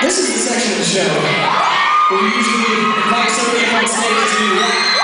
This is the section of the show where we usually invite somebody from the stage to